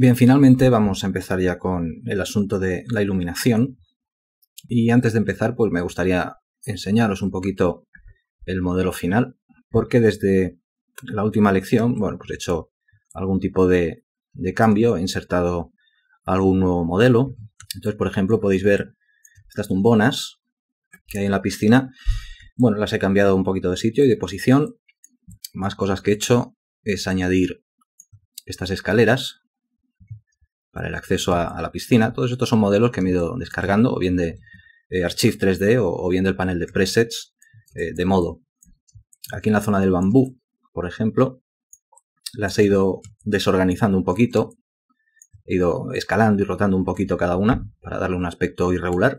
Bien, finalmente vamos a empezar ya con el asunto de la iluminación. Y antes de empezar, pues me gustaría enseñaros un poquito el modelo final, porque desde la última lección, bueno, pues he hecho algún tipo de, de cambio, he insertado algún nuevo modelo. Entonces, por ejemplo, podéis ver estas tumbonas que hay en la piscina. Bueno, las he cambiado un poquito de sitio y de posición. Más cosas que he hecho es añadir estas escaleras para el acceso a, la piscina. Todos estos son modelos que me he ido descargando, o bien de eh, Archive 3D o, bien del panel de presets eh, de modo. Aquí en la zona del bambú, por ejemplo, las he ido desorganizando un poquito. He ido escalando y rotando un poquito cada una para darle un aspecto irregular.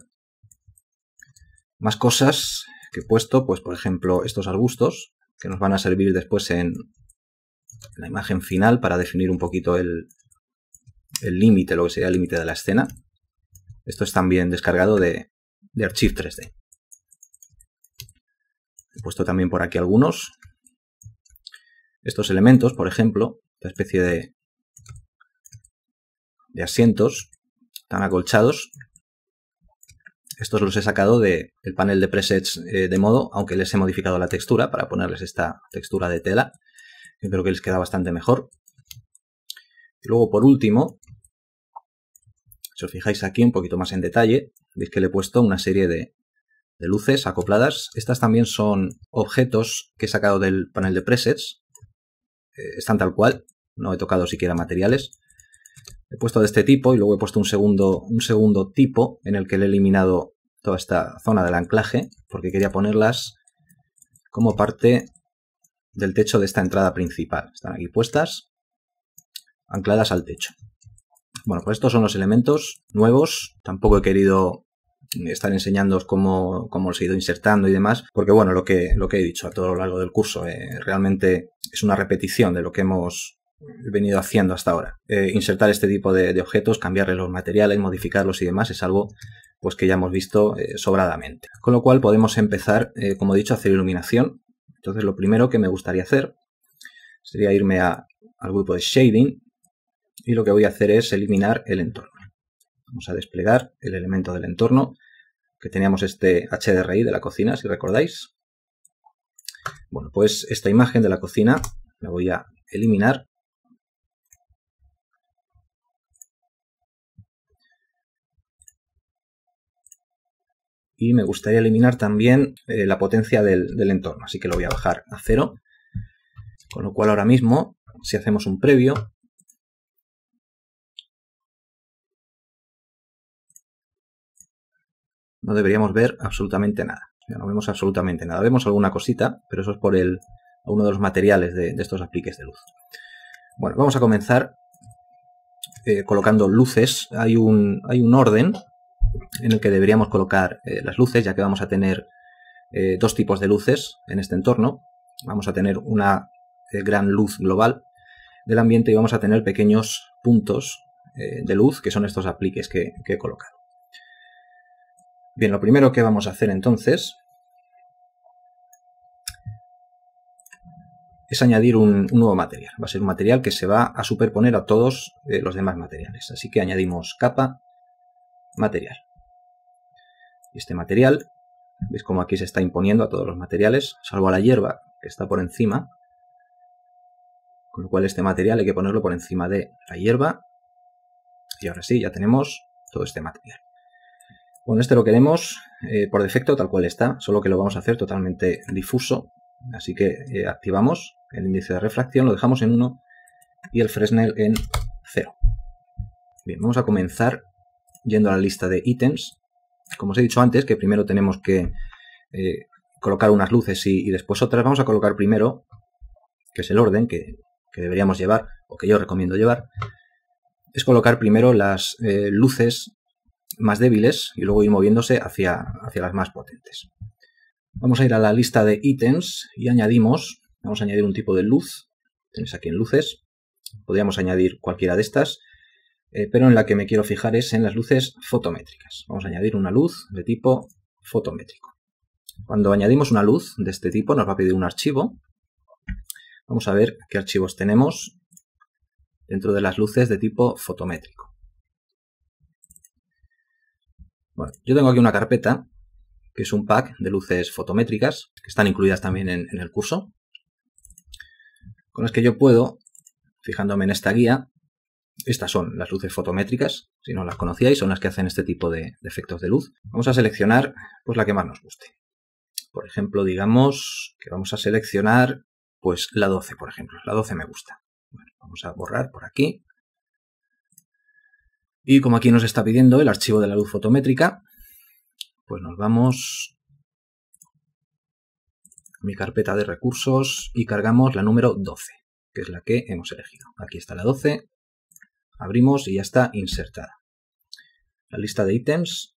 Más cosas que he puesto, pues por ejemplo estos arbustos, que nos van a servir después en la imagen final para definir un poquito el límite, lo que sería el límite de la escena. Esto es también descargado de, de Archive 3D. He puesto también por aquí algunos. Estos elementos, por ejemplo, esta especie de, de asientos tan acolchados, estos los he sacado del panel de presets eh, de modo, aunque les he modificado la textura para ponerles esta textura de tela, que creo que les queda bastante mejor. Y luego, por último, si os fijáis aquí un poquito más en detalle, veis que le he puesto una serie de, luces acopladas. Estas también son objetos que he sacado del panel de presets. Eh, están tal cual, no he tocado siquiera materiales. He puesto de este tipo y luego he puesto un segundo, un segundo tipo en el que le he eliminado toda esta zona del anclaje porque quería ponerlas como parte del techo de esta entrada principal. Están aquí puestas, ancladas al techo. Bueno, pues estos son los elementos nuevos. Tampoco he querido estar enseñándoos cómo, cómo los he ido insertando y demás, porque bueno, lo que, lo que he dicho a todo lo largo del curso eh, realmente es una repetición de lo que hemos venido haciendo hasta ahora. Eh, insertar este tipo de, objetos, cambiarle los materiales, modificarlos y demás es algo pues que ya hemos visto eh, sobradamente. Con lo cual podemos empezar, como he dicho, a hacer iluminación. Entonces lo primero que me gustaría hacer sería irme al grupo de Shading y lo que voy a hacer es eliminar el entorno. Vamos a desplegar el elemento del entorno, que teníamos este HDRI de la cocina, si recordáis. Bueno, pues esta imagen de la cocina la voy a eliminar. Y me gustaría eliminar también eh, la potencia del, del entorno, así que lo voy a bajar a cero. Con lo cual ahora mismo, si hacemos un previo, no deberíamos ver absolutamente nada. no vemos absolutamente nada. Vemos alguna cosita, pero eso es por el, uno de los materiales de, estos apliques de luz. Bueno, vamos a comenzar eh, colocando luces. Hay un, hay un, orden en el que deberíamos colocar eh, las luces, ya que vamos a tener eh, dos tipos de luces en este entorno. Vamos a tener una gran luz global del ambiente y vamos a tener pequeños puntos de luz, que son estos apliques que he colocado. Bien, lo primero que vamos a hacer entonces es añadir un, nuevo material. Va a ser un material que se va a superponer a todos eh, los demás materiales. Así que añadimos capa, material. Este material, veis como aquí se está imponiendo a todos los materiales, salvo a la hierba que está por encima. Con lo cual este material hay que ponerlo por encima de la hierba. Y ahora sí, ya tenemos todo este material. Bueno, este lo queremos eh, por defecto tal cual está, solo que lo vamos a hacer totalmente difuso. Así que eh, activamos el índice de refracción, lo dejamos en 1 y el Fresnel en 0. Bien, vamos a comenzar yendo a la lista de ítems. Como os he dicho antes, que primero tenemos que eh, colocar unas luces y, después otras. Vamos a colocar primero, que es el orden que, deberíamos llevar, o que yo recomiendo llevar, es colocar primero las luces más débiles y luego ir moviéndose hacia, hacia las más potentes. Vamos a ir a la lista de ítems y añadimos, vamos a añadir un tipo de luz, tenéis aquí en luces, podríamos añadir cualquiera de estas, eh, pero en la que me quiero fijar es en las luces fotométricas. Vamos a añadir una luz de tipo fotométrico. Cuando añadimos una luz de este tipo nos va a pedir un archivo. Vamos a ver qué archivos tenemos dentro de las luces de tipo fotométrico. Bueno, yo tengo aquí una carpeta que es un pack de luces fotométricas que están incluidas también en, el curso, con las que yo puedo, fijándome en esta guía, estas son las luces fotométricas, si no las conocíais, son las que hacen este tipo de, efectos de luz. Vamos a seleccionar pues la que más nos guste. Por ejemplo, digamos que vamos a seleccionar pues la 12, por ejemplo. La 12 me gusta. vamos a borrar por aquí. Y como aquí nos está pidiendo el archivo de la luz fotométrica, pues nos vamos a mi carpeta de recursos y cargamos la número 12, que es la que hemos elegido. Aquí está la 12, abrimos y ya está insertada. La lista de ítems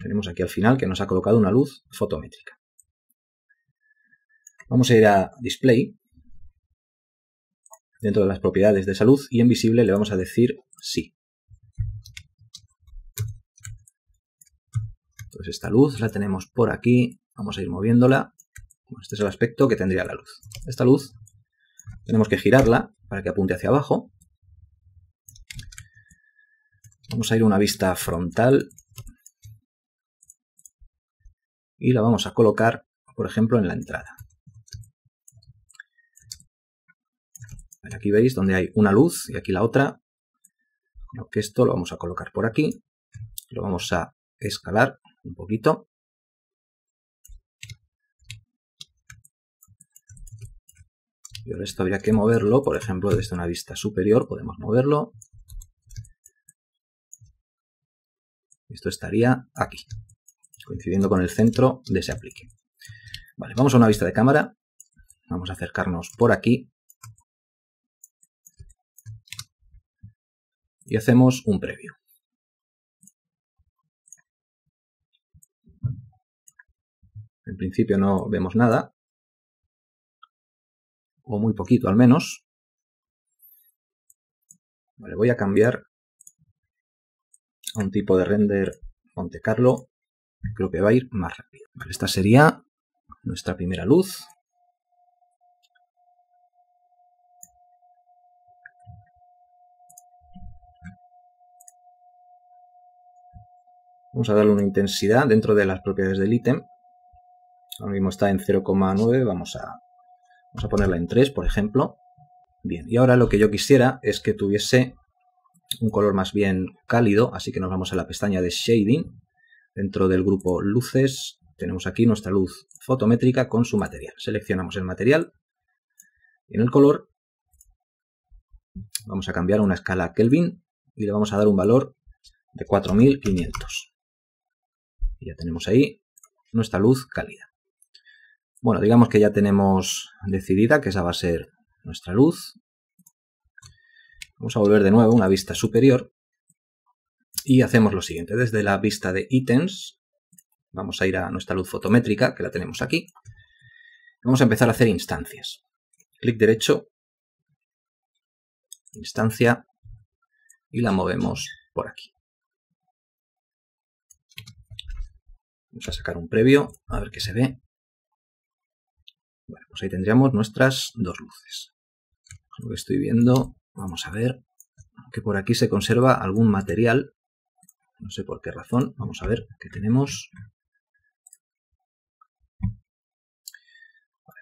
tenemos aquí al final que nos ha colocado una luz fotométrica. Vamos a ir a Display, dentro de las propiedades de esa luz, y en visible le vamos a decir sí. Entonces esta luz la tenemos por aquí, vamos a ir moviéndola. Este es el aspecto que tendría la luz. Esta luz tenemos que girarla para que apunte hacia abajo. Vamos a ir a una vista frontal y la vamos a colocar, por ejemplo, en la entrada. Aquí veis donde hay una luz y aquí la otra. Lo que esto lo vamos a colocar por aquí. Lo vamos a escalar un poquito. Y ahora esto habría que moverlo, por ejemplo, desde una vista superior podemos moverlo. Esto estaría aquí, coincidiendo con el centro de ese aplique. Vale, vamos a una vista de cámara. Vamos a acercarnos por aquí y hacemos un previo. En principio no vemos nada, o muy poquito al menos. Vale, voy a cambiar a un tipo de render Monte Carlo. Creo que va a ir más rápido. esta sería nuestra primera luz. Vamos a darle una intensidad dentro de las propiedades del ítem. Ahora mismo está en 0,9, vamos a, vamos a ponerla en 3, por ejemplo. Bien, y ahora lo que yo quisiera es que tuviese un color más bien cálido, así que nos vamos a la pestaña de Shading. Dentro del grupo Luces tenemos aquí nuestra luz fotométrica con su material. Seleccionamos el material y en el color vamos a cambiar una escala Kelvin y le vamos a dar un valor de 4500. Y ya tenemos ahí nuestra luz cálida. Bueno, digamos que ya tenemos decidida que esa va a ser nuestra luz. Vamos a volver de nuevo a una vista superior y hacemos lo siguiente. Desde la vista de ítems vamos a ir a nuestra luz fotométrica, que la tenemos aquí. Vamos a empezar a hacer instancias. Clic derecho, instancia y la movemos por aquí. Vamos a sacar un previo, a ver qué se ve. Bueno, pues ahí tendríamos nuestras dos luces. Lo que estoy viendo, vamos a ver que por aquí se conserva algún material. No sé por qué razón. Vamos a ver qué tenemos.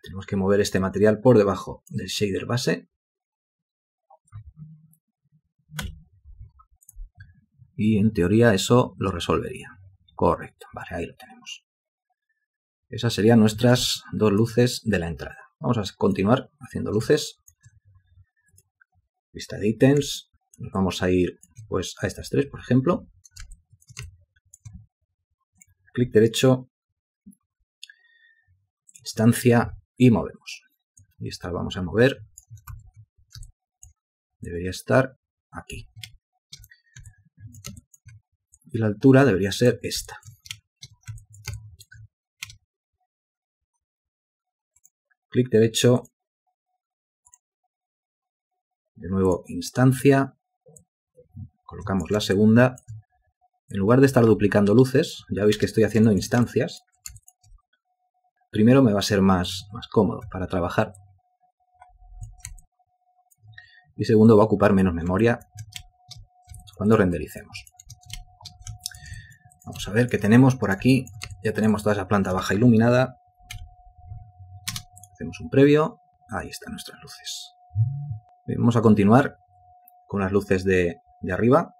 tenemos que mover este material por debajo del shader base. Y en teoría eso lo resolvería. Correcto, vale, ahí lo tenemos. Esas serían nuestras dos luces de la entrada. Vamos a continuar haciendo luces. Vista de ítems. Nos vamos a ir pues a estas tres, por ejemplo. Clic derecho. Instancia y movemos. Y esta vamos a mover. Debería estar aquí y la altura debería ser esta. Clic derecho, de nuevo instancia, colocamos la segunda. En lugar de estar duplicando luces, ya veis que estoy haciendo instancias. Primero me va a ser más, más cómodo para trabajar. y segundo va a ocupar menos memoria cuando rendericemos. Vamos a ver qué tenemos por aquí. Ya tenemos toda esa planta baja iluminada. Hacemos un previo. Ahí están nuestras luces. vamos a continuar con las luces de, de arriba.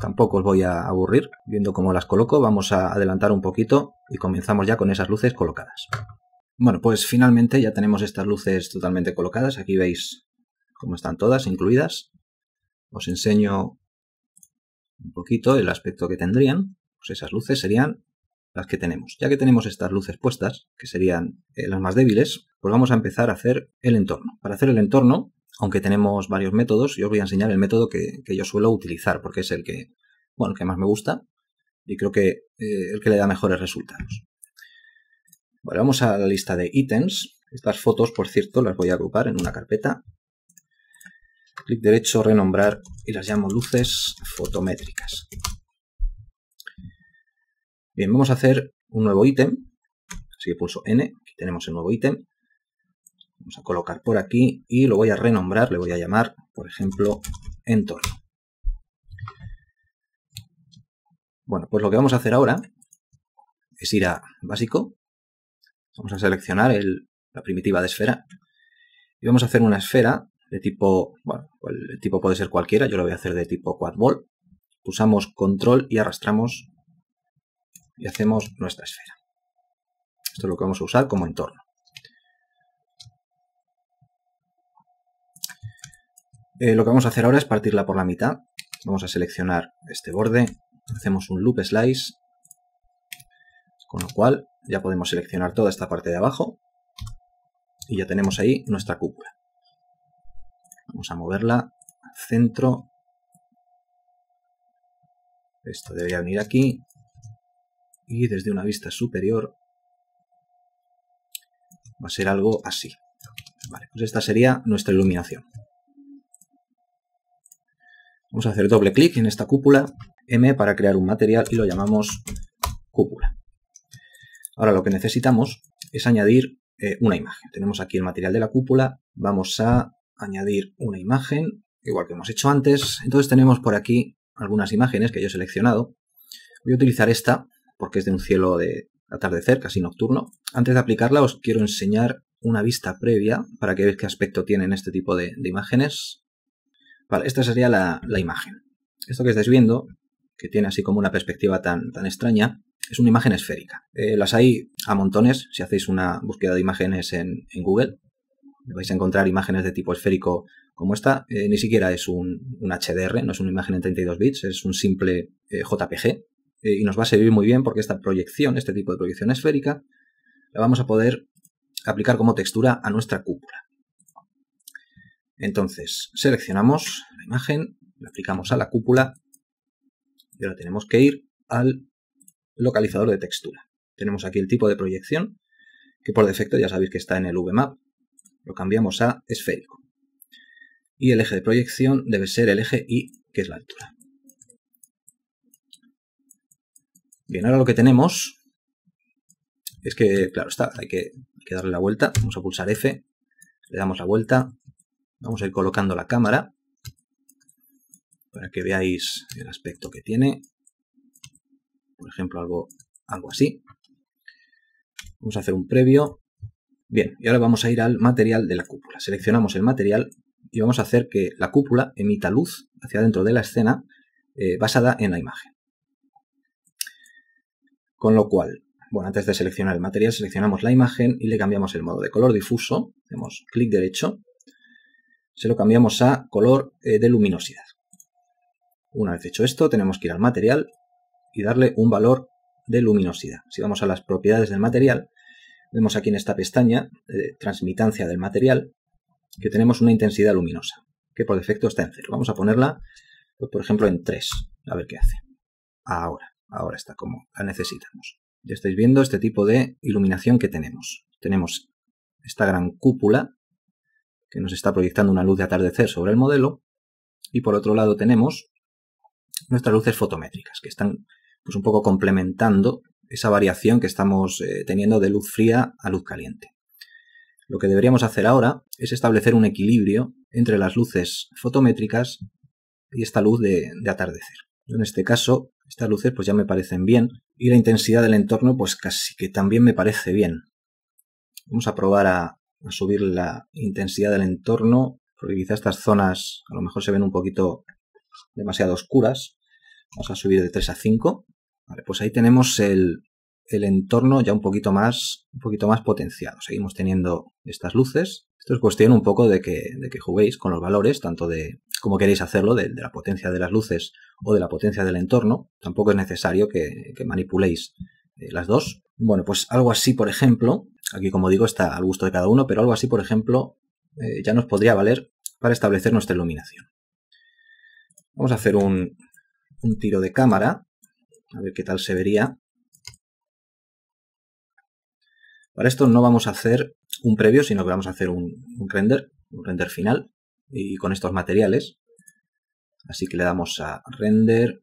Tampoco os voy a aburrir viendo cómo las coloco. Vamos a adelantar un poquito y comenzamos ya con esas luces colocadas. Bueno, pues finalmente ya tenemos estas luces totalmente colocadas. Aquí veis cómo están todas incluidas. Os enseño un poquito el aspecto que tendrían. Pues esas luces serían las que tenemos. Ya que tenemos estas luces puestas, que serían eh, las más débiles, pues vamos a empezar a hacer el entorno. Para hacer el entorno, aunque tenemos varios métodos, yo os voy a enseñar el método que, yo suelo utilizar, porque es el que, bueno, que más me gusta y creo que eh, el que le da mejores resultados. Bueno, vamos a la lista de ítems. Estas fotos, por cierto, las voy a agrupar en una carpeta. Clic derecho, renombrar y las llamo luces fotométricas. Bien, vamos a hacer un nuevo ítem. Así que pulso N, aquí tenemos el nuevo ítem. Vamos a colocar por aquí y lo voy a renombrar, le voy a llamar, por ejemplo, entorno. Bueno, pues lo que vamos a hacer ahora es ir a básico. Vamos a seleccionar la primitiva de esfera. Y vamos a hacer una esfera de tipo, bueno, el tipo puede ser cualquiera, yo lo voy a hacer de tipo quad ball. Pulsamos control y arrastramos y hacemos nuestra esfera. Esto es lo que vamos a usar como entorno. Eh, lo que vamos a hacer ahora es partirla por la mitad. Vamos a seleccionar este borde, hacemos un loop slice, con lo cual ya podemos seleccionar toda esta parte de abajo y ya tenemos ahí nuestra cúpula. Vamos a moverla al centro. Esto debería venir aquí y desde una vista superior va a ser algo así. Vale, pues esta sería nuestra iluminación. Vamos a hacer doble clic en esta cúpula M para crear un material y lo llamamos cúpula. Ahora lo que necesitamos es añadir eh, una imagen. Tenemos aquí el material de la cúpula, vamos a añadir una imagen, igual que hemos hecho antes. Entonces tenemos por aquí algunas imágenes que yo he seleccionado. Voy a utilizar esta porque es de un cielo de atardecer, casi nocturno. Antes de aplicarla os quiero enseñar una vista previa para que veáis qué aspecto tienen este tipo de, imágenes. Vale, esta sería la, imagen. Esto que estáis viendo, que tiene así como una perspectiva tan, tan extraña, es una imagen esférica. Eh, las hay a montones si hacéis una búsqueda de imágenes en, Google. Vais a encontrar imágenes de tipo esférico como esta. Eh, ni siquiera es un, HDR, no es una imagen en 32 bits, es un simple eh, JPG, eh, y nos va a servir muy bien porque esta proyección, este tipo de proyección esférica, la vamos a poder aplicar como textura a nuestra cúpula. Entonces, seleccionamos la imagen, la aplicamos a la cúpula y ahora tenemos que ir al localizador de textura. Tenemos aquí el tipo de proyección, que por defecto ya sabéis que está en el VMAP. Lo cambiamos a esférico. Y el eje de proyección debe ser el eje Y, que es la altura. Bien, ahora lo que tenemos es que, claro, está, hay que, darle la vuelta. Vamos a pulsar F, le damos la vuelta. Vamos a ir colocando la cámara para que veáis el aspecto que tiene. Por ejemplo, algo, algo así. Vamos a hacer un previo. Bien, y ahora vamos a ir al material de la cúpula. Seleccionamos el material y vamos a hacer que la cúpula emita luz hacia dentro de la escena eh, basada en la imagen. Con lo cual, bueno, antes de seleccionar el material, seleccionamos la imagen y le cambiamos el modo de color difuso. Hacemos clic derecho. Se lo cambiamos a color eh, de luminosidad. Una vez hecho esto, tenemos que ir al material y darle un valor de luminosidad. Si vamos a las propiedades del material, vemos aquí en esta pestaña de transmitancia del material que tenemos una intensidad luminosa, que por defecto está en cero. Vamos a ponerla, por ejemplo, en 3, a ver qué hace. Ahora. Ahora está como la necesitamos. Ya estáis viendo este tipo de iluminación que tenemos. Tenemos esta gran cúpula que nos está proyectando una luz de atardecer sobre el modelo y por otro lado tenemos nuestras luces fotométricas que están pues un poco complementando esa variación que estamos eh, teniendo de luz fría a luz caliente. Lo que deberíamos hacer ahora es establecer un equilibrio entre las luces fotométricas y esta luz de, atardecer. En este caso, estas luces pues ya me parecen bien y la intensidad del entorno pues casi que también me parece bien. Vamos a probar a, subir la intensidad del entorno porque quizá estas zonas a lo mejor se ven un poquito demasiado oscuras. Vamos a subir de 3 a 5. Vale, pues ahí tenemos el, el entorno ya un poquito más, un poquito más potenciado. Seguimos teniendo estas luces. Esto es cuestión un poco de que, de que juguéis con los valores, tanto de cómo queréis hacerlo, de, la potencia de las luces o de la potencia del entorno. Tampoco es necesario que, manipuléis eh, las dos. Bueno, pues algo así, por ejemplo, aquí como digo está al gusto de cada uno, pero algo así, por ejemplo, eh, ya nos podría valer para establecer nuestra iluminación. Vamos a hacer un, un tiro de cámara, a ver qué tal se vería. Para esto no vamos a hacer un previo, sino que vamos a hacer un, render, un render final, y con estos materiales. Así que le damos a render.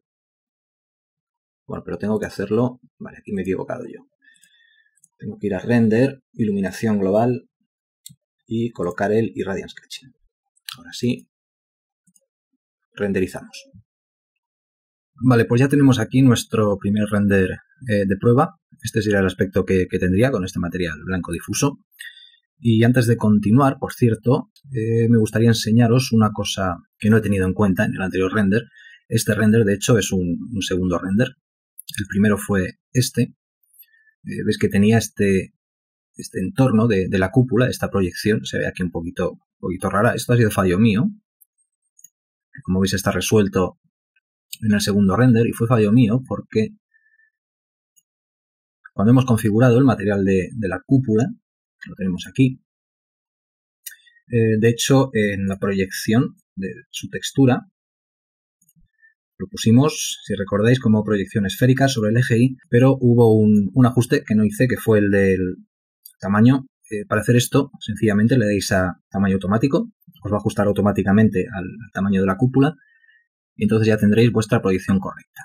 Bueno, pero tengo que hacerlo. Vale, aquí me he equivocado yo. Tengo que ir a render, iluminación global y colocar el irradiance caching. Ahora sí, renderizamos. Vale, pues ya tenemos aquí nuestro primer render eh, de prueba. Este sería el aspecto que, tendría con este material blanco difuso. Y antes de continuar, por cierto, eh, me gustaría enseñaros una cosa que no he tenido en cuenta en el anterior render. Este render, de hecho, es un, segundo render. El primero fue este. Eh, ves que tenía este, este entorno de, la cúpula, esta proyección. Se ve aquí un poquito, un poquito rara. Esto ha sido fallo mío. Como veis está resuelto en el segundo render y fue fallo mío porque cuando hemos configurado el material de, la cúpula, lo tenemos aquí, eh, de hecho en la proyección de su textura lo pusimos, si recordáis, como proyección esférica sobre el eje Y, pero hubo un, ajuste que no hice, que fue el del tamaño. Eh, para hacer esto, sencillamente le dais a tamaño automático, os va a ajustar automáticamente al tamaño de la cúpula y entonces ya tendréis vuestra proyección correcta.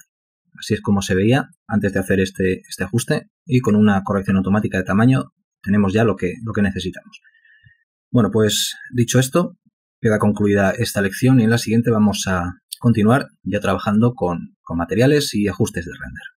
Así es como se veía antes de hacer este, este ajuste y con una corrección automática de tamaño tenemos ya lo que, lo que necesitamos. Bueno, pues dicho esto, queda concluida esta lección y en la siguiente vamos a continuar ya trabajando con, con materiales y ajustes de render.